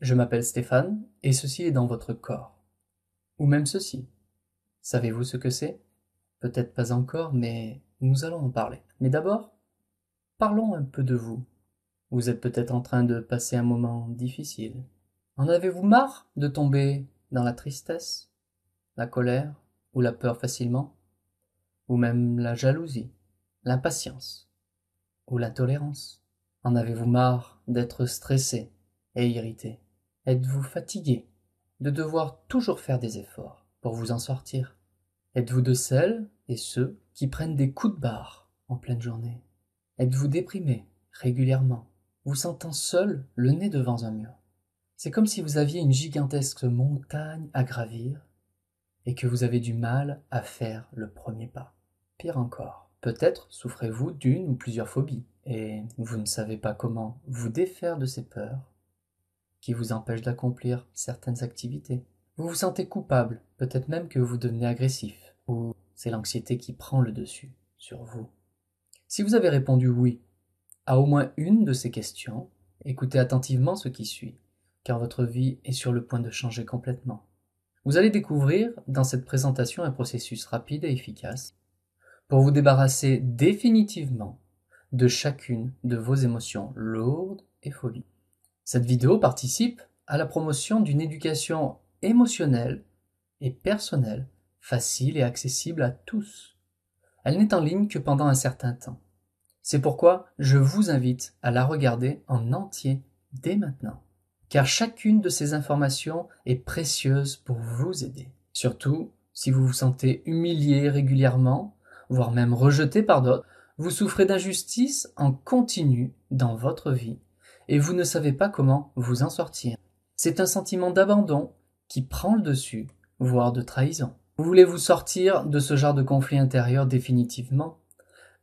Je m'appelle Stéphane et ceci est dans votre corps. Ou même ceci. Savez-vous ce que c'est? Peut-être pas encore, mais nous allons en parler. Mais d'abord, parlons un peu de vous. Vous êtes peut-être en train de passer un moment difficile. En avez-vous marre de tomber dans la tristesse, la colère ou la peur facilement? Ou même la jalousie, l'impatience ou l'intolérance En avez-vous marre d'être stressé et irrité? Êtes-vous fatigué de devoir toujours faire des efforts pour vous en sortir? Êtes-vous de celles et ceux qui prennent des coups de barre en pleine journée? Êtes-vous déprimé régulièrement, vous sentant seul le nez devant un mur? C'est comme si vous aviez une gigantesque montagne à gravir et que vous avez du mal à faire le premier pas. Pire encore, peut-être souffrez-vous d'une ou plusieurs phobies et vous ne savez pas comment vous défaire de ces peurs qui vous empêche d'accomplir certaines activités. Vous vous sentez coupable, peut-être même que vous devenez agressif, ou c'est l'anxiété qui prend le dessus sur vous. Si vous avez répondu oui à au moins une de ces questions, écoutez attentivement ce qui suit, car votre vie est sur le point de changer complètement. Vous allez découvrir dans cette présentation un processus rapide et efficace pour vous débarrasser définitivement de chacune de vos émotions lourdes et phobies. Cette vidéo participe à la promotion d'une éducation émotionnelle et personnelle facile et accessible à tous. Elle n'est en ligne que pendant un certain temps. C'est pourquoi je vous invite à la regarder en entier dès maintenant, car chacune de ces informations est précieuse pour vous aider. Surtout si vous vous sentez humilié régulièrement, voire même rejeté par d'autres, vous souffrez d'injustice en continu dans votre vie et vous ne savez pas comment vous en sortir. C'est un sentiment d'abandon qui prend le dessus, voire de trahison. Vous voulez vous sortir de ce genre de conflit intérieur définitivement,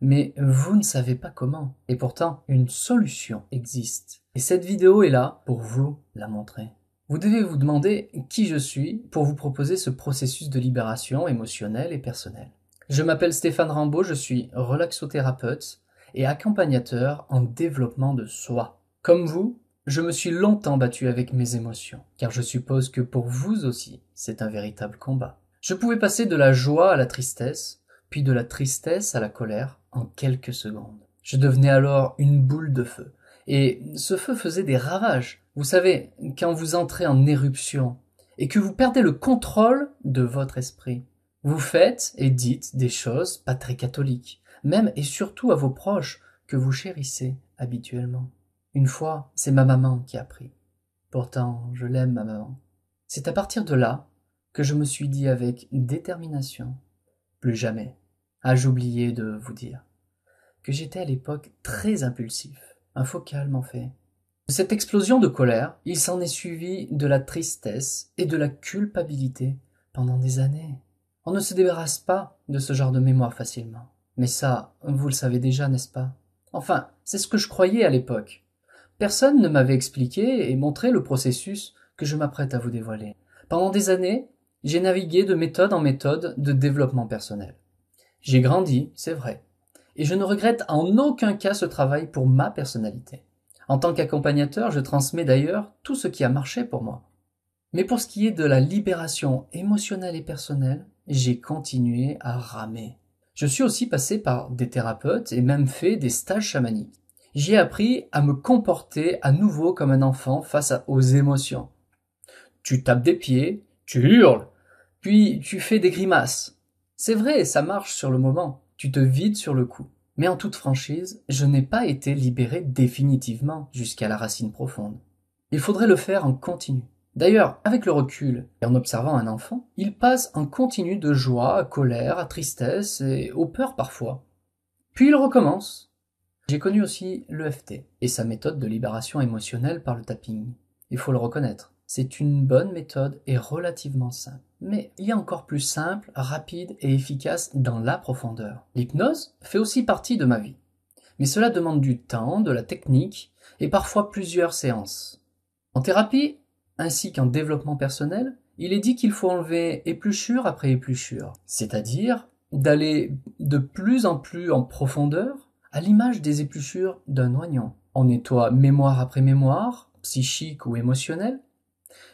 mais vous ne savez pas comment. Et pourtant, une solution existe. Et cette vidéo est là pour vous la montrer. Vous devez vous demander qui je suis pour vous proposer ce processus de libération émotionnelle et personnelle. Je m'appelle Stéphane Rambaud, je suis relaxothérapeute et accompagnateur en développement de soi. Comme vous, je me suis longtemps battu avec mes émotions, car je suppose que pour vous aussi, c'est un véritable combat. Je pouvais passer de la joie à la tristesse, puis de la tristesse à la colère en quelques secondes. Je devenais alors une boule de feu, et ce feu faisait des ravages. Vous savez, quand vous entrez en éruption, et que vous perdez le contrôle de votre esprit, vous faites et dites des choses pas très catholiques, même et surtout à vos proches que vous chérissez habituellement. Une fois, c'est ma maman qui a pris. Pourtant, je l'aime, ma maman. C'est à partir de là que je me suis dit avec détermination, plus jamais, ai-je oublié de vous dire, que j'étais à l'époque très impulsif, un faux calme en fait. De cette explosion de colère, il s'en est suivi de la tristesse et de la culpabilité pendant des années. On ne se débarrasse pas de ce genre de mémoire facilement. Mais ça, vous le savez déjà, n'est-ce pas? Enfin, c'est ce que je croyais à l'époque. Personne ne m'avait expliqué et montré le processus que je m'apprête à vous dévoiler. Pendant des années, j'ai navigué de méthode en méthode de développement personnel. J'ai grandi, c'est vrai, et je ne regrette en aucun cas ce travail pour ma personnalité. En tant qu'accompagnateur, je transmets d'ailleurs tout ce qui a marché pour moi. Mais pour ce qui est de la libération émotionnelle et personnelle, j'ai continué à ramer. Je suis aussi passé par des thérapeutes et même fait des stages chamaniques j'ai appris à me comporter à nouveau comme un enfant face aux émotions. Tu tapes des pieds, tu hurles, puis tu fais des grimaces. C'est vrai, ça marche sur le moment, tu te vides sur le coup. Mais en toute franchise, je n'ai pas été libéré définitivement jusqu'à la racine profonde. Il faudrait le faire en continu. D'ailleurs, avec le recul et en observant un enfant, il passe en continu de joie à colère, à tristesse et aux peurs parfois. Puis il recommence, j'ai connu aussi l'EFT et sa méthode de libération émotionnelle par le tapping. Il faut le reconnaître, c'est une bonne méthode et relativement simple. Mais il y a encore plus simple, rapide et efficace dans la profondeur. L'hypnose fait aussi partie de ma vie. Mais cela demande du temps, de la technique et parfois plusieurs séances. En thérapie, ainsi qu'en développement personnel, il est dit qu'il faut enlever épluchure après épluchure, c'est-à-dire d'aller de plus en plus en profondeur à l'image des épluchures d'un oignon. On nettoie mémoire après mémoire, psychique ou émotionnelle,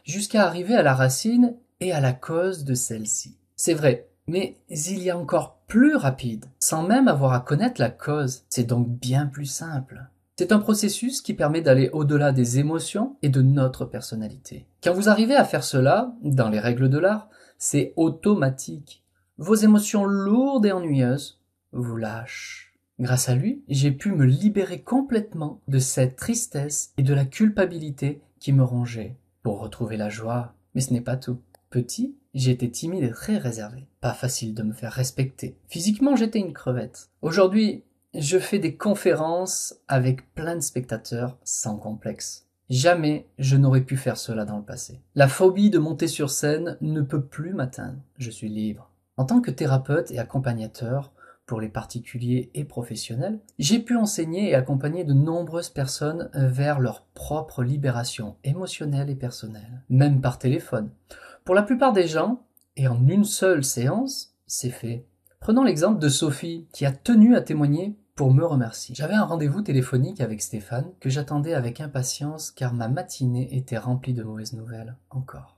jusqu'à arriver à la racine et à la cause de celle-ci. C'est vrai, mais il y a encore plus rapide, sans même avoir à connaître la cause. C'est donc bien plus simple. C'est un processus qui permet d'aller au-delà des émotions et de notre personnalité. Quand vous arrivez à faire cela, dans les règles de l'art, c'est automatique. Vos émotions lourdes et ennuyeuses vous lâchent. Grâce à lui, j'ai pu me libérer complètement de cette tristesse et de la culpabilité qui me rongeaient pour retrouver la joie. Mais ce n'est pas tout. Petit, j'étais timide et très réservé. Pas facile de me faire respecter. Physiquement, j'étais une crevette. Aujourd'hui, je fais des conférences avec plein de spectateurs sans complexe. Jamais je n'aurais pu faire cela dans le passé. La phobie de monter sur scène ne peut plus m'atteindre. Je suis libre. En tant que thérapeute et accompagnateur, pour les particuliers et professionnels, j'ai pu enseigner et accompagner de nombreuses personnes vers leur propre libération émotionnelle et personnelle, même par téléphone. Pour la plupart des gens, et en une seule séance, c'est fait. Prenons l'exemple de Sophie, qui a tenu à témoigner pour me remercier. J'avais un rendez-vous téléphonique avec Stéphane que j'attendais avec impatience car ma matinée était remplie de mauvaises nouvelles encore.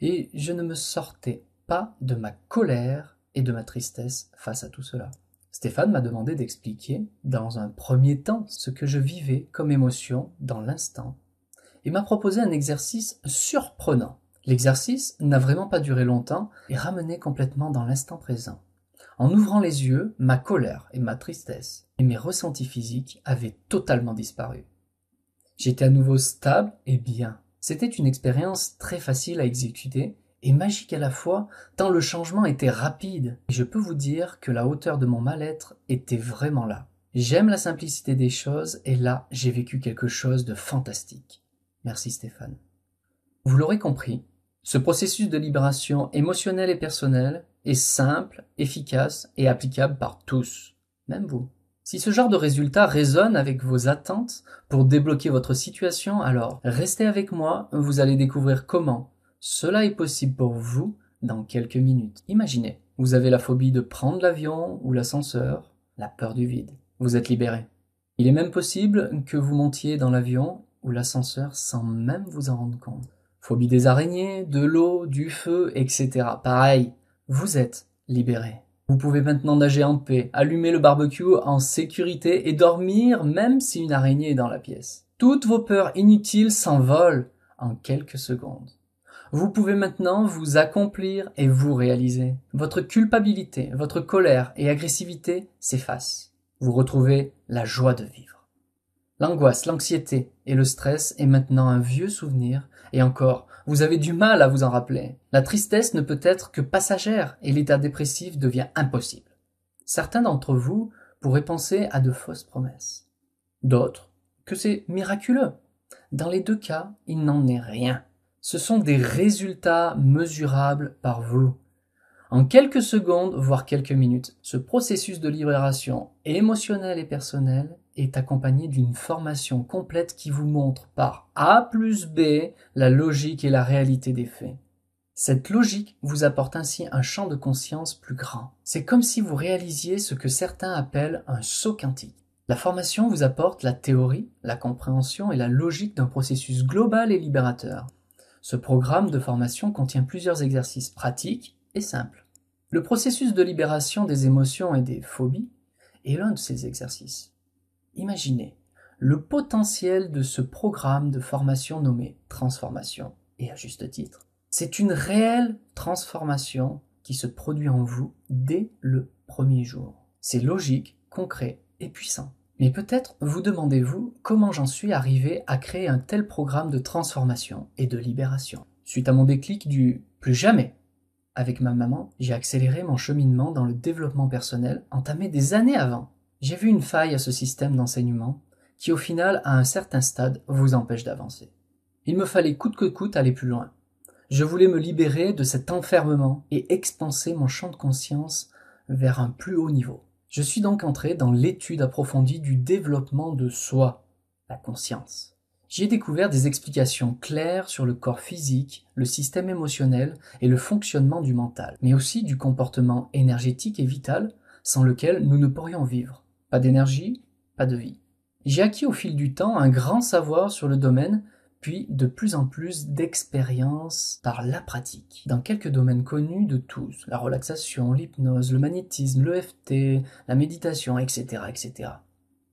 Et je ne me sortais pas de ma colère et de ma tristesse face à tout cela. Stéphane m'a demandé d'expliquer, dans un premier temps, ce que je vivais comme émotion dans l'instant, et m'a proposé un exercice surprenant. L'exercice n'a vraiment pas duré longtemps et ramené complètement dans l'instant présent. En ouvrant les yeux, ma colère et ma tristesse et mes ressentis physiques avaient totalement disparu. J'étais à nouveau stable et bien. C'était une expérience très facile à exécuter et magique à la fois, tant le changement était rapide. Et je peux vous dire que la hauteur de mon mal-être était vraiment là. J'aime la simplicité des choses et là, j'ai vécu quelque chose de fantastique. Merci Stéphane. Vous l'aurez compris, ce processus de libération émotionnelle et personnelle est simple, efficace et applicable par tous, même vous. Si ce genre de résultat résonne avec vos attentes pour débloquer votre situation, alors restez avec moi, vous allez découvrir comment cela est possible pour vous dans quelques minutes. Imaginez, vous avez la phobie de prendre l'avion ou l'ascenseur, la peur du vide. Vous êtes libéré. Il est même possible que vous montiez dans l'avion ou l'ascenseur sans même vous en rendre compte. Phobie des araignées, de l'eau, du feu, etc. Pareil, vous êtes libéré. Vous pouvez maintenant nager en paix, allumer le barbecue en sécurité et dormir même si une araignée est dans la pièce. Toutes vos peurs inutiles s'envolent en quelques secondes. Vous pouvez maintenant vous accomplir et vous réaliser. Votre culpabilité, votre colère et agressivité s'effacent. Vous retrouvez la joie de vivre. L'angoisse, l'anxiété et le stress est maintenant un vieux souvenir et encore, vous avez du mal à vous en rappeler. La tristesse ne peut être que passagère et l'état dépressif devient impossible. Certains d'entre vous pourraient penser à de fausses promesses. D'autres que c'est miraculeux. Dans les deux cas, il n'en est rien. Ce sont des résultats mesurables par vous. En quelques secondes, voire quelques minutes, ce processus de libération émotionnelle et personnelle est accompagné d'une formation complète qui vous montre par A plus B la logique et la réalité des faits. Cette logique vous apporte ainsi un champ de conscience plus grand. C'est comme si vous réalisiez ce que certains appellent un saut quantique. La formation vous apporte la théorie, la compréhension et la logique d'un processus global et libérateur. Ce programme de formation contient plusieurs exercices pratiques et simples. Le processus de libération des émotions et des phobies est l'un de ces exercices. Imaginez le potentiel de ce programme de formation nommé transformation, et à juste titre. C'est une réelle transformation qui se produit en vous dès le premier jour. C'est logique, concret et puissant. Mais peut-être vous demandez-vous comment j'en suis arrivé à créer un tel programme de transformation et de libération. Suite à mon déclic du plus jamais avec ma maman, j'ai accéléré mon cheminement dans le développement personnel entamé des années avant. J'ai vu une faille à ce système d'enseignement qui au final à un certain stade vous empêche d'avancer. Il me fallait coûte que coûte aller plus loin. Je voulais me libérer de cet enfermement et expanser mon champ de conscience vers un plus haut niveau. Je suis donc entré dans l'étude approfondie du développement de soi, la conscience. J'y ai découvert des explications claires sur le corps physique, le système émotionnel et le fonctionnement du mental, mais aussi du comportement énergétique et vital sans lequel nous ne pourrions vivre. Pas d'énergie, pas de vie. J'ai acquis au fil du temps un grand savoir sur le domaine puis de plus en plus d'expérience par la pratique, dans quelques domaines connus de tous, la relaxation, l'hypnose, le magnétisme, l'EFT, la méditation, etc., etc.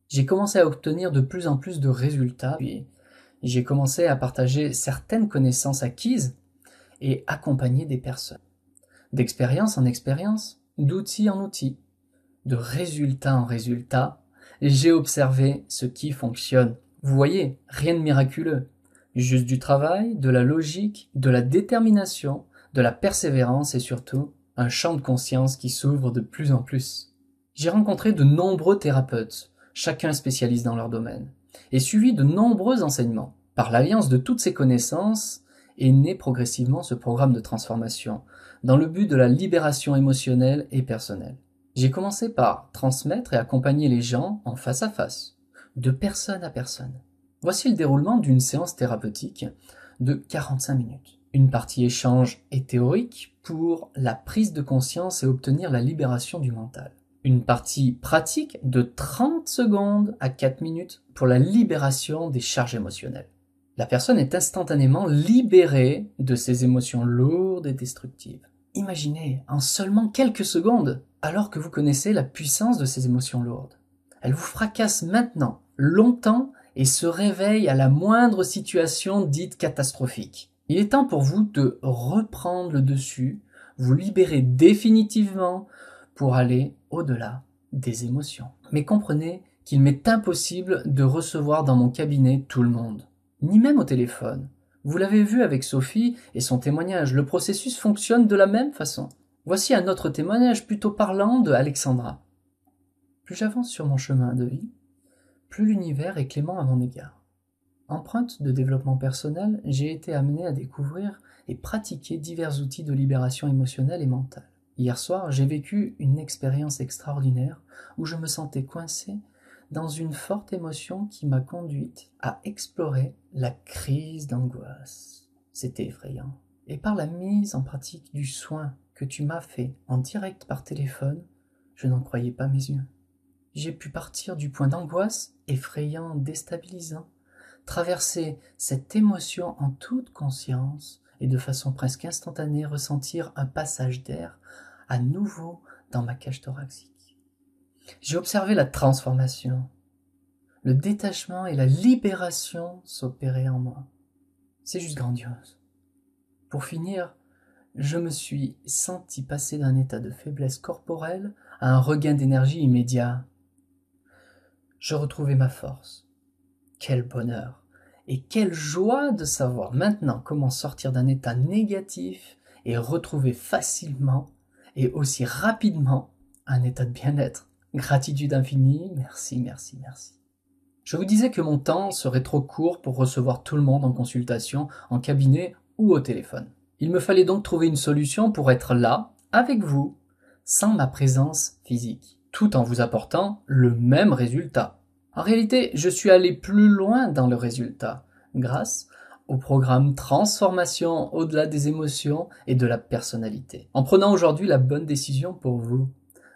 J'ai commencé à obtenir de plus en plus de résultats, puis j'ai commencé à partager certaines connaissances acquises et accompagner des personnes. D'expérience en expérience, d'outil en outil, de résultat en résultat, j'ai observé ce qui fonctionne. Vous voyez, rien de miraculeux. Juste du travail, de la logique, de la détermination, de la persévérance et surtout un champ de conscience qui s'ouvre de plus en plus. J'ai rencontré de nombreux thérapeutes, chacun spécialiste dans leur domaine, et suivi de nombreux enseignements. Par l'alliance de toutes ces connaissances est né progressivement ce programme de transformation, dans le but de la libération émotionnelle et personnelle. J'ai commencé par transmettre et accompagner les gens en face à face, de personne à personne. Voici le déroulement d'une séance thérapeutique de 45 minutes. Une partie échange et théorique pour la prise de conscience et obtenir la libération du mental. Une partie pratique de 30 secondes à 4 minutes pour la libération des charges émotionnelles. La personne est instantanément libérée de ses émotions lourdes et destructives. Imaginez, en seulement quelques secondes, alors que vous connaissez la puissance de ces émotions lourdes. Elle vous fracasse maintenant, longtemps et se réveille à la moindre situation dite catastrophique. Il est temps pour vous de reprendre le dessus, vous libérer définitivement pour aller au-delà des émotions. Mais comprenez qu'il m'est impossible de recevoir dans mon cabinet tout le monde, ni même au téléphone. Vous l'avez vu avec Sophie et son témoignage, le processus fonctionne de la même façon. Voici un autre témoignage plutôt parlant de Alexandra. Plus j'avance sur mon chemin de vie, plus l'univers est clément à mon égard. Empreinte de développement personnel, j'ai été amené à découvrir et pratiquer divers outils de libération émotionnelle et mentale. Hier soir, j'ai vécu une expérience extraordinaire où je me sentais coincé dans une forte émotion qui m'a conduite à explorer la crise d'angoisse. C'était effrayant. Et par la mise en pratique du soin que tu m'as fait en direct par téléphone, je n'en croyais pas mes yeux j'ai pu partir du point d'angoisse, effrayant, déstabilisant, traverser cette émotion en toute conscience et de façon presque instantanée ressentir un passage d'air à nouveau dans ma cage thoracique. J'ai observé la transformation, le détachement et la libération s'opérer en moi. C'est juste grandiose. Pour finir, je me suis senti passer d'un état de faiblesse corporelle à un regain d'énergie immédiat je retrouvais ma force. Quel bonheur et quelle joie de savoir maintenant comment sortir d'un état négatif et retrouver facilement et aussi rapidement un état de bien-être. Gratitude infinie, merci, merci, merci. Je vous disais que mon temps serait trop court pour recevoir tout le monde en consultation, en cabinet ou au téléphone. Il me fallait donc trouver une solution pour être là, avec vous, sans ma présence physique tout en vous apportant le même résultat. En réalité, je suis allé plus loin dans le résultat, grâce au programme Transformation au-delà des émotions et de la personnalité. En prenant aujourd'hui la bonne décision pour vous,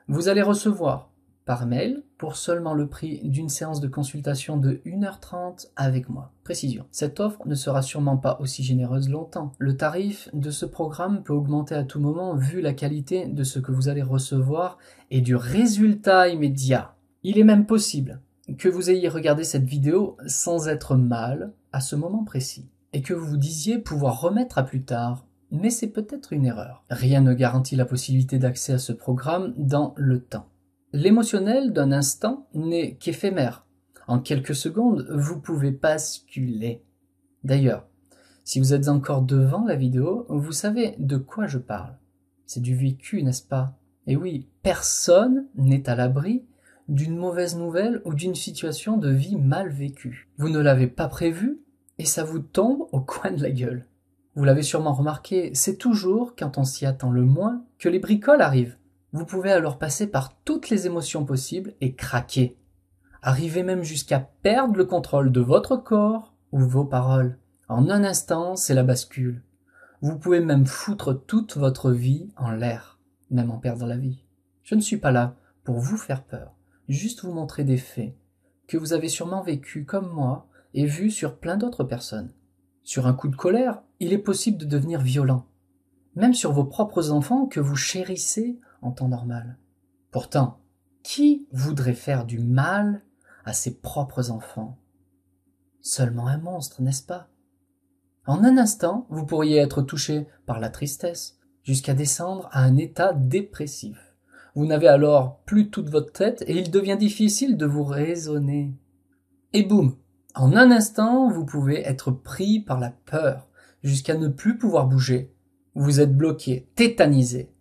vous allez recevoir par mail pour seulement le prix d'une séance de consultation de 1h30 avec moi. Précision. Cette offre ne sera sûrement pas aussi généreuse longtemps. Le tarif de ce programme peut augmenter à tout moment vu la qualité de ce que vous allez recevoir et du résultat immédiat. Il est même possible que vous ayez regardé cette vidéo sans être mal à ce moment précis et que vous vous disiez pouvoir remettre à plus tard mais c'est peut-être une erreur. Rien ne garantit la possibilité d'accès à ce programme dans le temps. L'émotionnel d'un instant n'est qu'éphémère. En quelques secondes, vous pouvez basculer. D'ailleurs, si vous êtes encore devant la vidéo, vous savez de quoi je parle. C'est du vécu, n'est-ce pas? Et oui, personne n'est à l'abri d'une mauvaise nouvelle ou d'une situation de vie mal vécue. Vous ne l'avez pas prévu et ça vous tombe au coin de la gueule. Vous l'avez sûrement remarqué, c'est toujours quand on s'y attend le moins que les bricoles arrivent. Vous pouvez alors passer par toutes les émotions possibles et craquer. Arriver même jusqu'à perdre le contrôle de votre corps ou vos paroles. En un instant, c'est la bascule. Vous pouvez même foutre toute votre vie en l'air, même en perdre la vie. Je ne suis pas là pour vous faire peur, juste vous montrer des faits que vous avez sûrement vécu comme moi et vu sur plein d'autres personnes. Sur un coup de colère, il est possible de devenir violent, même sur vos propres enfants que vous chérissez en temps normal. Pourtant, qui voudrait faire du mal à ses propres enfants? Seulement un monstre, n'est-ce pas? En un instant, vous pourriez être touché par la tristesse, jusqu'à descendre à un état dépressif. Vous n'avez alors plus toute votre tête et il devient difficile de vous raisonner. Et boum, en un instant, vous pouvez être pris par la peur jusqu'à ne plus pouvoir bouger. Vous êtes bloqué, tétanisé.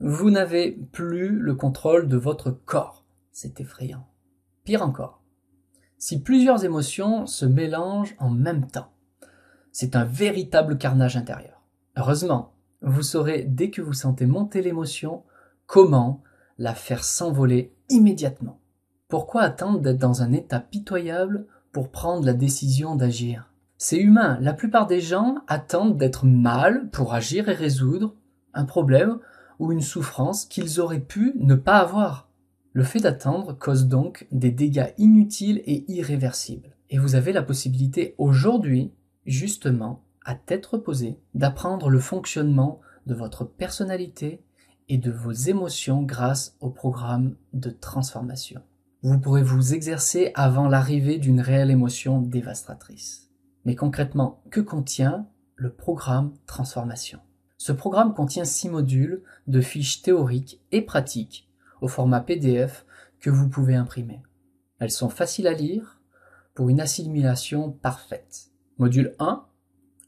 Vous n'avez plus le contrôle de votre corps. C'est effrayant. Pire encore, si plusieurs émotions se mélangent en même temps, c'est un véritable carnage intérieur. Heureusement, vous saurez dès que vous sentez monter l'émotion comment la faire s'envoler immédiatement. Pourquoi attendre d'être dans un état pitoyable pour prendre la décision d'agir? C'est humain, la plupart des gens attendent d'être mal pour agir et résoudre un problème ou une souffrance qu'ils auraient pu ne pas avoir. Le fait d'attendre cause donc des dégâts inutiles et irréversibles. Et vous avez la possibilité aujourd'hui, justement, à tête reposée, d'apprendre le fonctionnement de votre personnalité et de vos émotions grâce au programme de transformation. Vous pourrez vous exercer avant l'arrivée d'une réelle émotion dévastatrice. Mais concrètement, que contient le programme transformation? Ce programme contient six modules de fiches théoriques et pratiques au format PDF que vous pouvez imprimer. Elles sont faciles à lire pour une assimilation parfaite. Module 1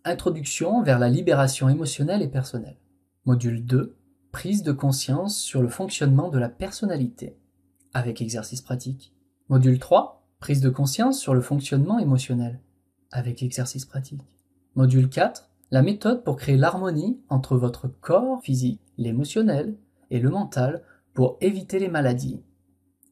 Introduction vers la libération émotionnelle et personnelle. Module 2. Prise de conscience sur le fonctionnement de la personnalité. Avec exercice pratique. Module 3. Prise de conscience sur le fonctionnement émotionnel. Avec exercice pratique. Module 4. La méthode pour créer l'harmonie entre votre corps physique, l'émotionnel et le mental pour éviter les maladies.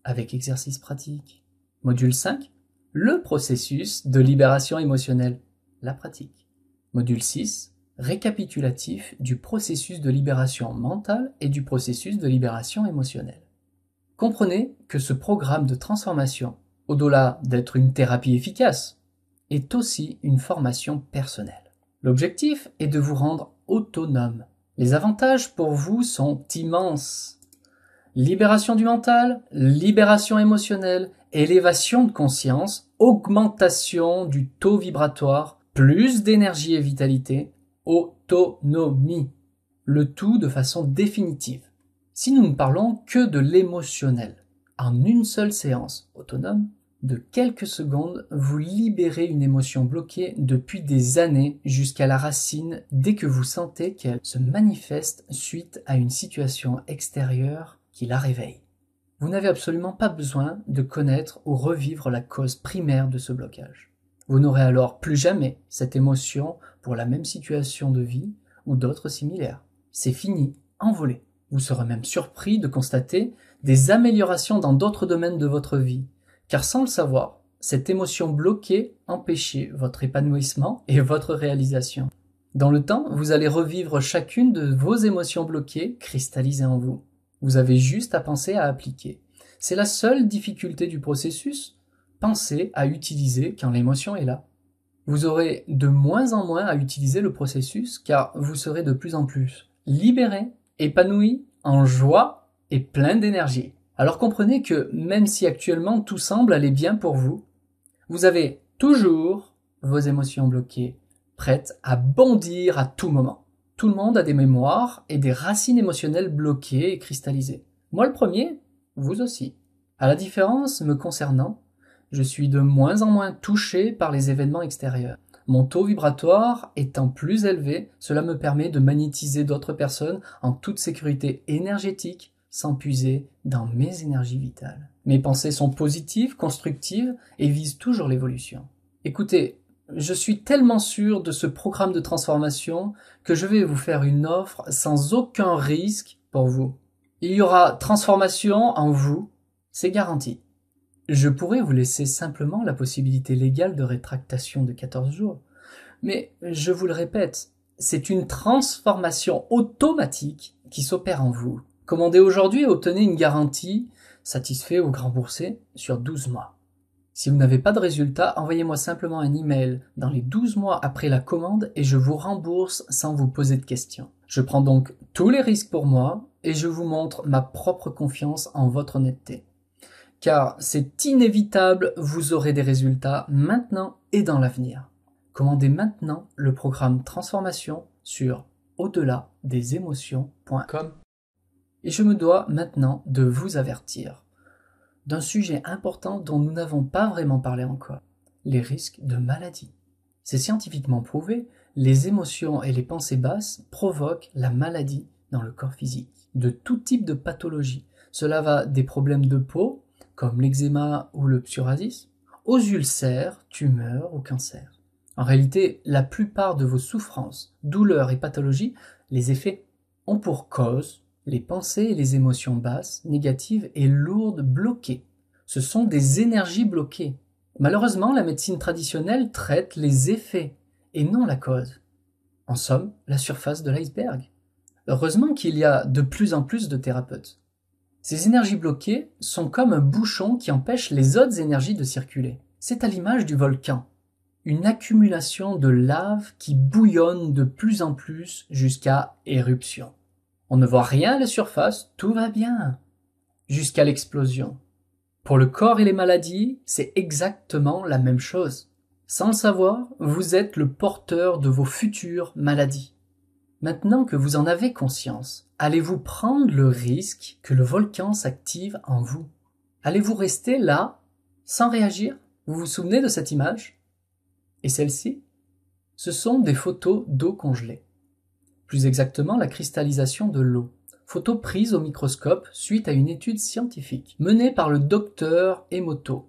Avec exercice pratique. Module 5. Le processus de libération émotionnelle. La pratique. Module 6. Récapitulatif du processus de libération mentale et du processus de libération émotionnelle. Comprenez que ce programme de transformation, au-delà d'être une thérapie efficace, est aussi une formation personnelle. L'objectif est de vous rendre autonome. Les avantages pour vous sont immenses. Libération du mental, libération émotionnelle, élévation de conscience, augmentation du taux vibratoire, plus d'énergie et vitalité, autonomie, le tout de façon définitive. Si nous ne parlons que de l'émotionnel, en une seule séance autonome, de quelques secondes, vous libérez une émotion bloquée depuis des années jusqu'à la racine dès que vous sentez qu'elle se manifeste suite à une situation extérieure qui la réveille. Vous n'avez absolument pas besoin de connaître ou revivre la cause primaire de ce blocage. Vous n'aurez alors plus jamais cette émotion pour la même situation de vie ou d'autres similaires. C'est fini, envolé. Vous serez même surpris de constater des améliorations dans d'autres domaines de votre vie, car sans le savoir, cette émotion bloquée empêchait votre épanouissement et votre réalisation. Dans le temps, vous allez revivre chacune de vos émotions bloquées cristallisées en vous. Vous avez juste à penser à appliquer. C'est la seule difficulté du processus, pensez à utiliser quand l'émotion est là. Vous aurez de moins en moins à utiliser le processus car vous serez de plus en plus libéré, épanoui, en joie et plein d'énergie. Alors comprenez que même si actuellement tout semble aller bien pour vous, vous avez toujours vos émotions bloquées, prêtes à bondir à tout moment. Tout le monde a des mémoires et des racines émotionnelles bloquées et cristallisées. Moi le premier, vous aussi. À la différence me concernant, je suis de moins en moins touché par les événements extérieurs. Mon taux vibratoire étant plus élevé, cela me permet de magnétiser d'autres personnes en toute sécurité énergétique sans puiser dans mes énergies vitales. Mes pensées sont positives, constructives et visent toujours l'évolution. Écoutez, je suis tellement sûr de ce programme de transformation que je vais vous faire une offre sans aucun risque pour vous. Il y aura transformation en vous, c'est garanti. Je pourrais vous laisser simplement la possibilité légale de rétractation de 14 jours. Mais je vous le répète, c'est une transformation automatique qui s'opère en vous. Commandez aujourd'hui et obtenez une garantie satisfait ou remboursée sur 12 mois. Si vous n'avez pas de résultat, envoyez-moi simplement un email dans les 12 mois après la commande et je vous rembourse sans vous poser de questions. Je prends donc tous les risques pour moi et je vous montre ma propre confiance en votre honnêteté. Car c'est inévitable, vous aurez des résultats maintenant et dans l'avenir. Commandez maintenant le programme Transformation sur au-delà des émotions.com. Et je me dois maintenant de vous avertir d'un sujet important dont nous n'avons pas vraiment parlé encore, les risques de maladie. C'est scientifiquement prouvé, les émotions et les pensées basses provoquent la maladie dans le corps physique, de tout type de pathologie. Cela va des problèmes de peau, comme l'eczéma ou le psoriasis, aux ulcères, tumeurs ou cancers. En réalité, la plupart de vos souffrances, douleurs et pathologies, les effets, ont pour cause les pensées et les émotions basses, négatives et lourdes bloquées. Ce sont des énergies bloquées. Malheureusement, la médecine traditionnelle traite les effets et non la cause. En somme, la surface de l'iceberg. Heureusement qu'il y a de plus en plus de thérapeutes. Ces énergies bloquées sont comme un bouchon qui empêche les autres énergies de circuler. C'est à l'image du volcan. Une accumulation de lave qui bouillonne de plus en plus jusqu'à éruption. On ne voit rien à la surface, tout va bien. Jusqu'à l'explosion. Pour le corps et les maladies, c'est exactement la même chose. Sans le savoir, vous êtes le porteur de vos futures maladies. Maintenant que vous en avez conscience, allez-vous prendre le risque que le volcan s'active en vous? Allez-vous rester là, sans réagir? Vous vous souvenez de cette image? Et celle-ci? Ce sont des photos d'eau congelée plus exactement la cristallisation de l'eau. Photo prise au microscope suite à une étude scientifique menée par le docteur Emoto.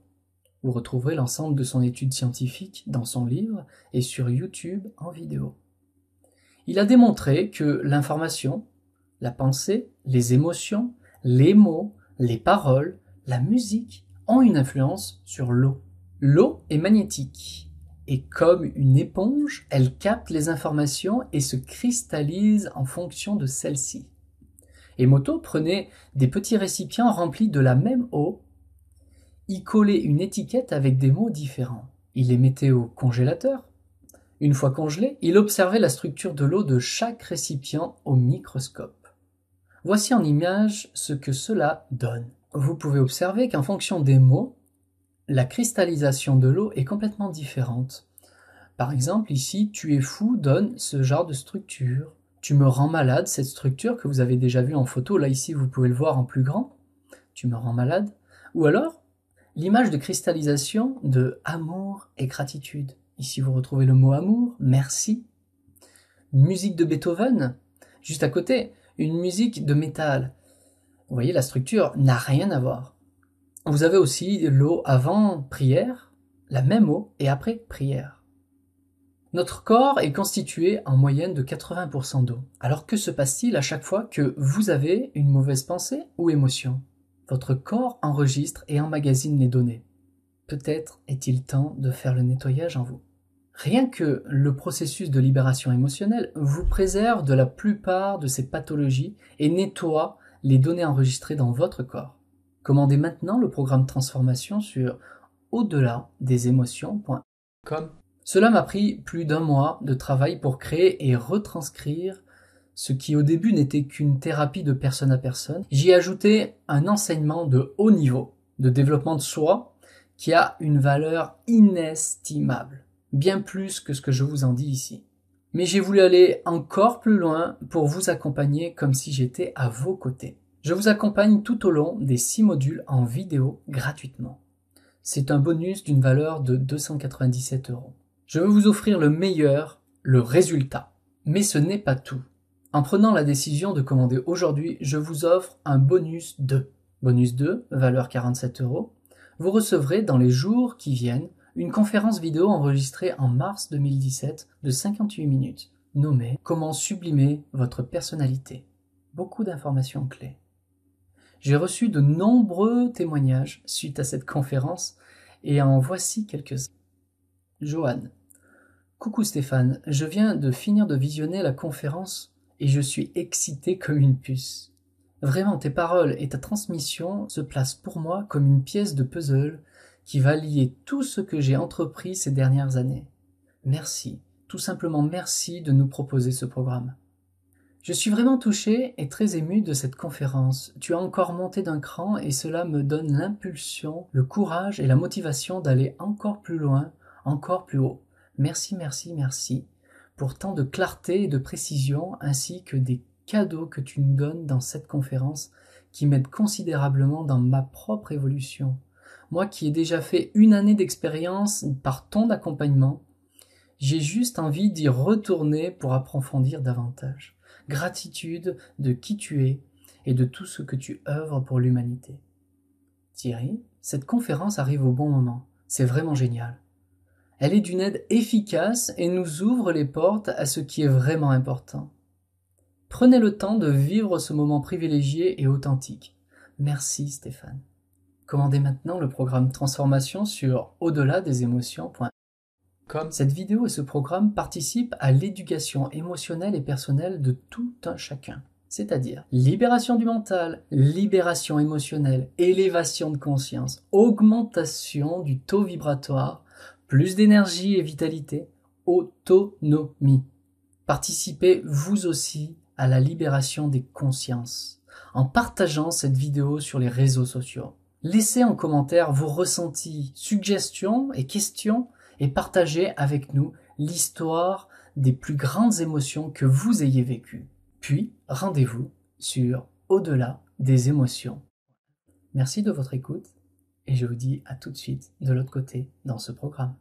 Vous retrouverez l'ensemble de son étude scientifique dans son livre et sur YouTube en vidéo. Il a démontré que l'information, la pensée, les émotions, les mots, les paroles, la musique ont une influence sur l'eau. L'eau est magnétique et comme une éponge, elle capte les informations et se cristallise en fonction de celles-ci. Emoto prenait des petits récipients remplis de la même eau, y collait une étiquette avec des mots différents. Il les mettait au congélateur. Une fois congelés, il observait la structure de l'eau de chaque récipient au microscope. Voici en image ce que cela donne. Vous pouvez observer qu'en fonction des mots, la cristallisation de l'eau est complètement différente. Par exemple, ici, tu es fou donne ce genre de structure. Tu me rends malade, cette structure que vous avez déjà vue en photo, là ici vous pouvez le voir en plus grand. Tu me rends malade. Ou alors, l'image de cristallisation de amour et gratitude. Ici vous retrouvez le mot amour, merci. musique de Beethoven, juste à côté, une musique de métal. Vous voyez, la structure n'a rien à voir. Vous avez aussi l'eau avant prière, la même eau et après prière. Notre corps est constitué en moyenne de 80% d'eau. Alors que se passe-t-il à chaque fois que vous avez une mauvaise pensée ou émotion? Votre corps enregistre et emmagasine les données. Peut-être est-il temps de faire le nettoyage en vous. Rien que le processus de libération émotionnelle vous préserve de la plupart de ces pathologies et nettoie les données enregistrées dans votre corps. Commandez maintenant le programme transformation sur au-delà des émotions.com. Cela m'a pris plus d'un mois de travail pour créer et retranscrire ce qui au début n'était qu'une thérapie de personne à personne. J'y ai ajouté un enseignement de haut niveau, de développement de soi, qui a une valeur inestimable, bien plus que ce que je vous en dis ici. Mais j'ai voulu aller encore plus loin pour vous accompagner comme si j'étais à vos côtés. Je vous accompagne tout au long des six modules en vidéo gratuitement. C'est un bonus d'une valeur de 297 euros. Je veux vous offrir le meilleur, le résultat. Mais ce n'est pas tout. En prenant la décision de commander aujourd'hui, je vous offre un bonus 2. Bonus 2, valeur 47 euros. Vous recevrez dans les jours qui viennent une conférence vidéo enregistrée en mars 2017 de 58 minutes, nommée Comment sublimer votre personnalité. Beaucoup d'informations clés. J'ai reçu de nombreux témoignages suite à cette conférence et en voici quelques-uns. Johan. Coucou Stéphane, je viens de finir de visionner la conférence et je suis excité comme une puce. Vraiment, tes paroles et ta transmission se placent pour moi comme une pièce de puzzle qui va lier tout ce que j'ai entrepris ces dernières années. Merci, tout simplement merci de nous proposer ce programme. Je suis vraiment touché et très ému de cette conférence. Tu as encore monté d'un cran et cela me donne l'impulsion, le courage et la motivation d'aller encore plus loin, encore plus haut. Merci, merci, merci pour tant de clarté et de précision ainsi que des cadeaux que tu nous donnes dans cette conférence qui m'aident considérablement dans ma propre évolution. Moi qui ai déjà fait une année d'expérience par ton accompagnement, j'ai juste envie d'y retourner pour approfondir davantage. Gratitude de qui tu es et de tout ce que tu œuvres pour l'humanité. Thierry, cette conférence arrive au bon moment. C'est vraiment génial. Elle est d'une aide efficace et nous ouvre les portes à ce qui est vraiment important. Prenez le temps de vivre ce moment privilégié et authentique. Merci Stéphane. Commandez maintenant le programme Transformation sur au-delà des émotions. Comme cette vidéo et ce programme participent à l'éducation émotionnelle et personnelle de tout un chacun, c'est-à-dire libération du mental, libération émotionnelle, élévation de conscience, augmentation du taux vibratoire, plus d'énergie et vitalité, autonomie. Participez vous aussi à la libération des consciences en partageant cette vidéo sur les réseaux sociaux. Laissez en commentaire vos ressentis, suggestions et questions et partagez avec nous l'histoire des plus grandes émotions que vous ayez vécues. Puis, rendez-vous sur Au-delà des émotions. Merci de votre écoute et je vous dis à tout de suite de l'autre côté dans ce programme.